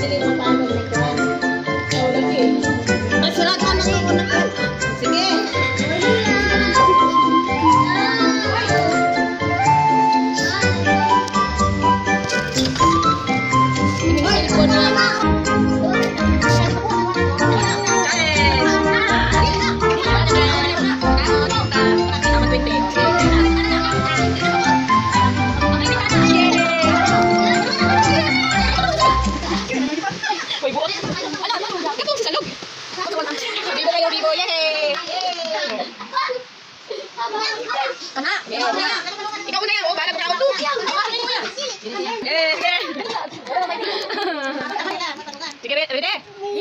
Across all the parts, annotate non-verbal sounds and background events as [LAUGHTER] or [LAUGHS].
dili mo paano Kana, ikaw na yan. Oh, balag na ako to. Yay, yay. Sige, ready?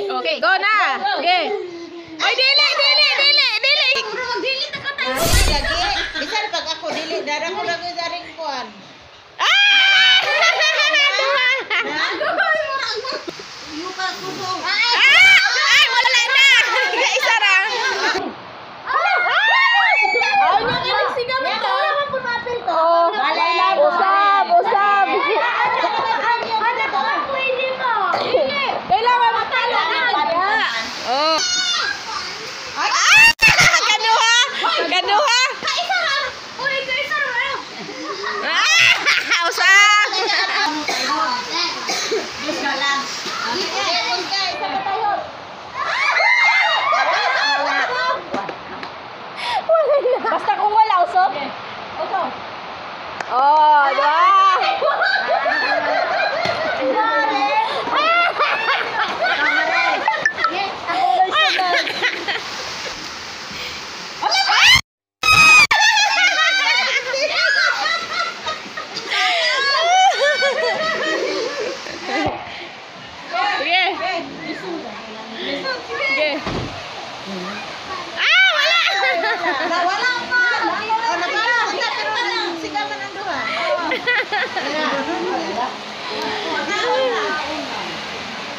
Okay, go na. Sige. Ay, dili, dili, dili, dili. Lagi, bisan pag ako dili dara ko lagi daring kuan. Okay.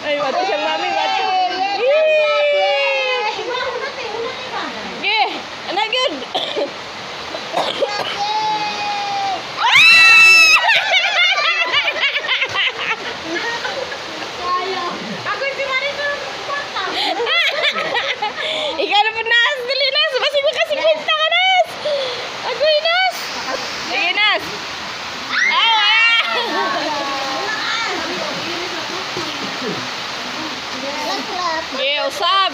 Ay, wato siyang mami, wato. Sige, anak yun. Ikaw na po, Nas. Dali, Nas. Basi mo kasi kwenta ka, Nas. Ako, Nas. Sige, Nas. Awa! Sige, usab.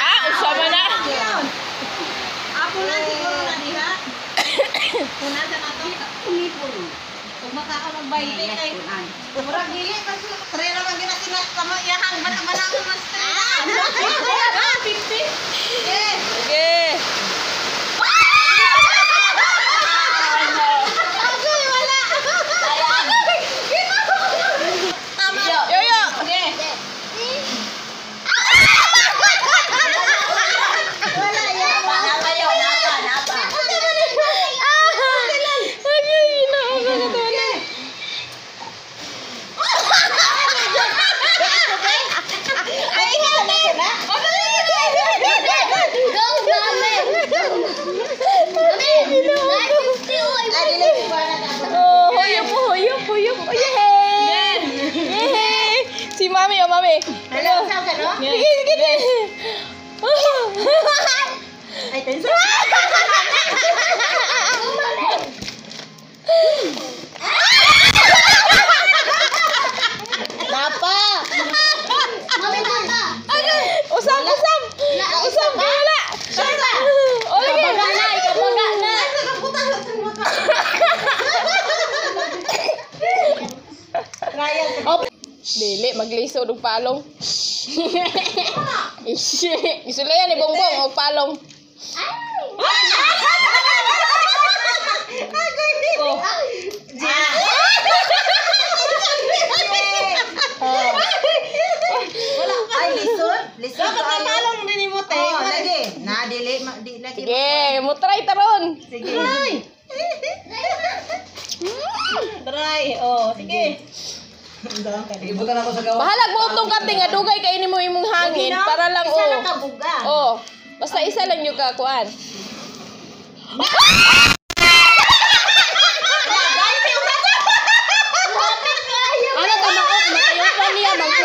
Ah, usab na. Ako na siguro na diha. Kuna sa nato umipon. Kung baile kay Murag dili pa sila. Tre ra man gina sila. Kamo yahang man man ang mas. Yes. Sige. Yoyo. Oh, huyop po, huyop, huyop. Oh, yay! Yay! Si Mami, oh, Mami. Hello, sa no? Sige, sige, sige. Ay, tenso. Napa. Usap, usap. Usap, wala. Oh, lagi. Oh, Dili, maglisod og palong. Ishi. Isulayan ni Bongbong og palong. Oh. Ay lisod. Lisod. Dapat na ni mo te. Oh, lagi. Na dili. Sige, mo try taron. Sige. Ay. Try. Ibutan ako sa gawa. Bahalag mo utong ka tinga dugay kay nimo imong hangin para lang oh. Lang. Oh. Basta isa lang yung kakuan. ano ka maok? Matayong pa niya, mag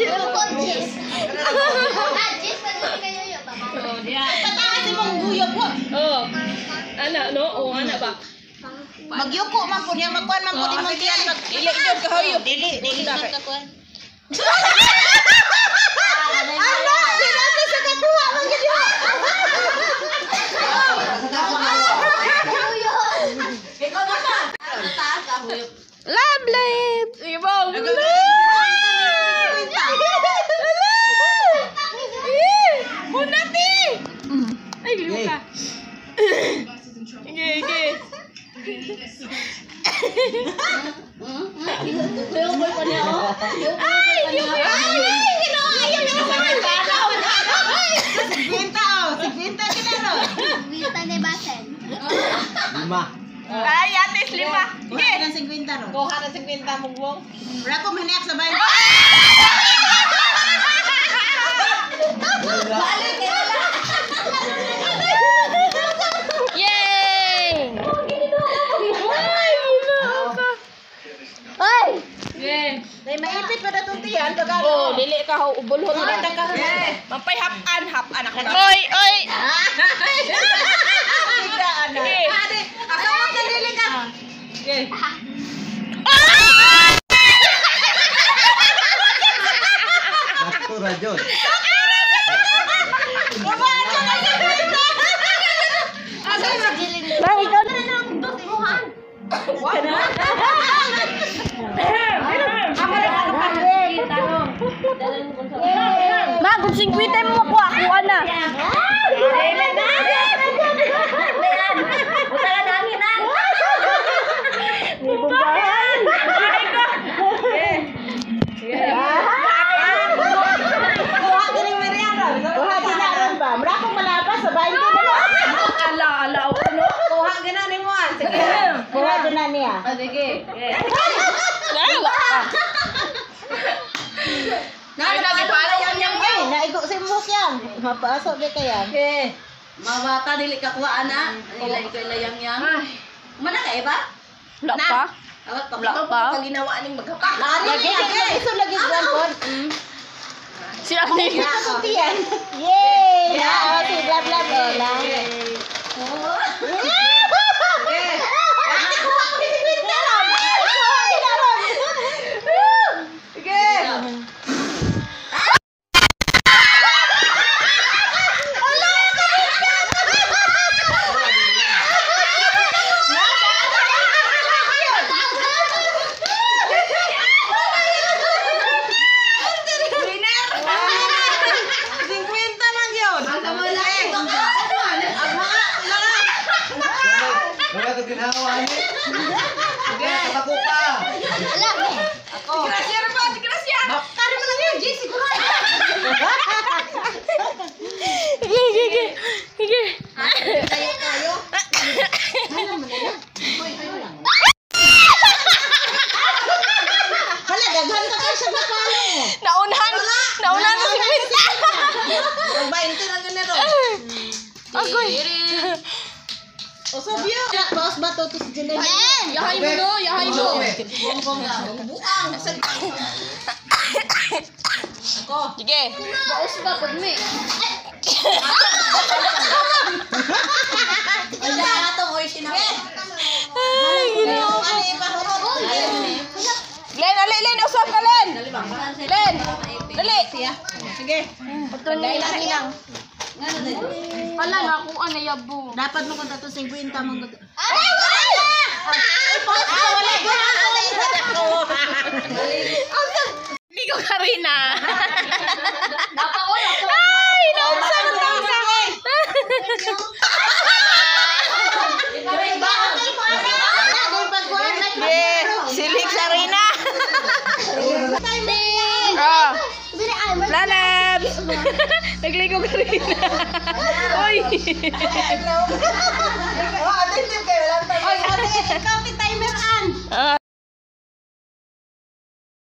Sila. Pataas mong guyo po. Oh. Ana, no? Oh, ana ba? Magyuko man po niya, magkuhan man po Oh, di mo diyan. Dili, dili, kahoy. Dili, dili na na kay- kakuhan. Ano? Sinabi sa kakuha man gid Ay, liwa ka. Ay, ginawa. Ayaw, ayaw, ayaw. Sigwinta oh, sigwinta kinaro. Lima. Ay, atis, lima. Kuha Sige. ka ng sigwinta ro. Kuha na si Quinta Mugwong. Wala ko maniyak sa bayan. Yay! Maipit pa na itong tiyan. Oh, dili ka ho ubulhon na. Eh. Mampay hapan, hapan ako. Oy, oy. Tigdaan na. Ate, ako mo kanili ka. Sakto ra Jod. Bang, ikaw na. Ma, kung 50 mo ko ako ana. Kuha ka ng Mariano. Kuha ka na ron ba? Mura akong malabas sa bayan ko na. Ala, ala, ano? Kuha ka na ni mo. ah. Sige. Kuha ka na niya. Wala pa. Ay, lagi pala yan yan. Ay, naigo si mo yan. Mapasok di kaya. Okay. Mabata dili ka kuha ana. Ila ikaw ilayang yang. Mana ka iba? Wala pa. Awat pa Wala pa. Pag ginawa ning magkapa. Lagi, lagi. Iso lagi buwan ko. Si Ate. Nakakutiyan. Yay! Na, oh, si blah blah blah. Singkwenta Sige, katako pa. Gracia pa, gracia. Kari mo lang yun, G, siguro. Sige, sige. Sige. Tayo tayo. Hala, daghan ka kayo sa napalo mo. Naunahan. Naunahan na si Quinta. Ang 20 lang yun nero. Agoy. O so, biyo. Bawas ba to to si Julen? Yahay mo no, yahay mo. Buang. Ako. Sige. Baos ba pud mi? Wala na to oy sinabi. Ay, ginawa. Ipahurot? Len, ali, Len, usap ka, Len. Len, dali. Sige. Dahil lang Wala na ako ano yabo. Dapat mo kung tato 50 mong gusto. Hindi ko Karina. Dapat ko na Ay, nausap ko sa Yeah, silik sa Rina. Oh, lalabs. [LAUGHS] Nagligo ka rin. Uy. [LAUGHS] Oy, [LAUGHS] ate, ti timer an. Ah,